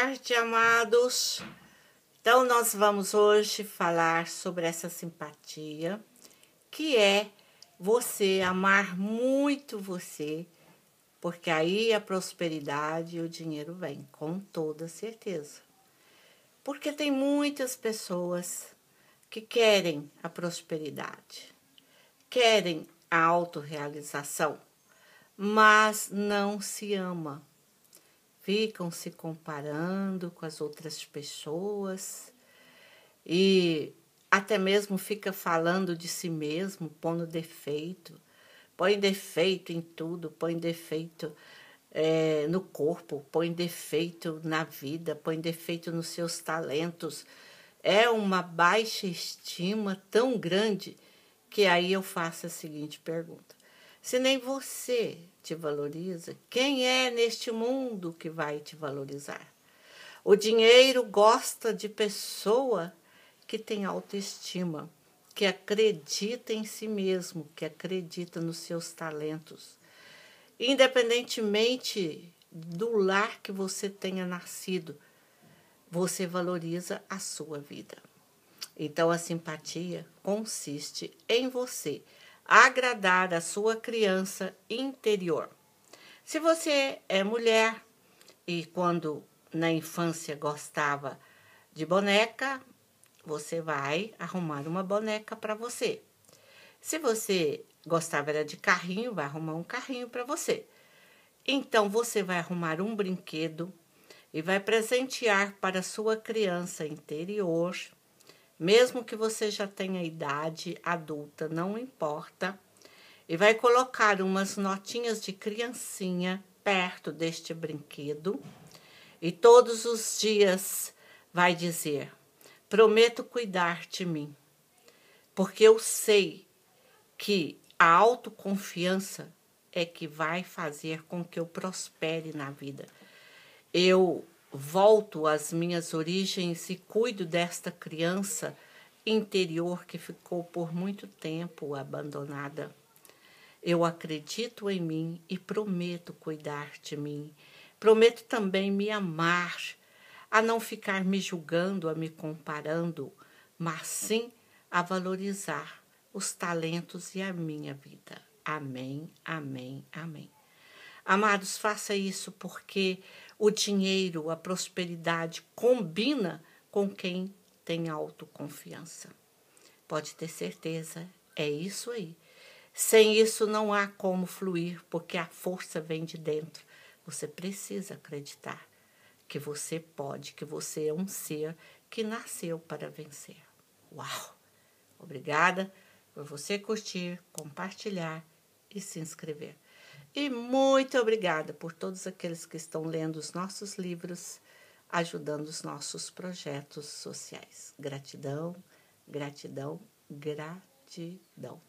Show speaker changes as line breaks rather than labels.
tarde, amados. Então, nós vamos hoje falar sobre essa simpatia, que é você amar muito você, porque aí a prosperidade e o dinheiro vem, com toda certeza. Porque tem muitas pessoas que querem a prosperidade, querem a autorrealização, mas não se ama ficam se comparando com as outras pessoas e até mesmo fica falando de si mesmo, pondo defeito, põe defeito em tudo, põe defeito é, no corpo, põe defeito na vida, põe defeito nos seus talentos. É uma baixa estima tão grande que aí eu faço a seguinte pergunta: se nem você te valoriza, quem é neste mundo que vai te valorizar? O dinheiro gosta de pessoa que tem autoestima, que acredita em si mesmo, que acredita nos seus talentos. Independentemente do lar que você tenha nascido, você valoriza a sua vida. Então, a simpatia consiste em você agradar a sua criança interior. Se você é mulher e quando na infância gostava de boneca, você vai arrumar uma boneca para você. Se você gostava era de carrinho, vai arrumar um carrinho para você. Então você vai arrumar um brinquedo e vai presentear para sua criança interior mesmo que você já tenha idade adulta, não importa, e vai colocar umas notinhas de criancinha perto deste brinquedo. E todos os dias vai dizer: Prometo cuidar de mim, porque eu sei que a autoconfiança é que vai fazer com que eu prospere na vida. Eu volto às minhas origens e cuido desta criança interior que ficou por muito tempo abandonada. Eu acredito em mim e prometo cuidar de mim. Prometo também me amar, a não ficar me julgando, a me comparando, mas sim a valorizar os talentos e a minha vida. Amém, amém, amém. Amados, faça isso porque o dinheiro, a prosperidade combina com quem tem autoconfiança. Pode ter certeza, é isso aí. Sem isso não há como fluir, porque a força vem de dentro. Você precisa acreditar que você pode, que você é um ser que nasceu para vencer. Uau! Obrigada por você curtir, compartilhar e se inscrever. E muito obrigada por todos aqueles que estão lendo os nossos livros, ajudando os nossos projetos sociais. Gratidão, gratidão, gratidão.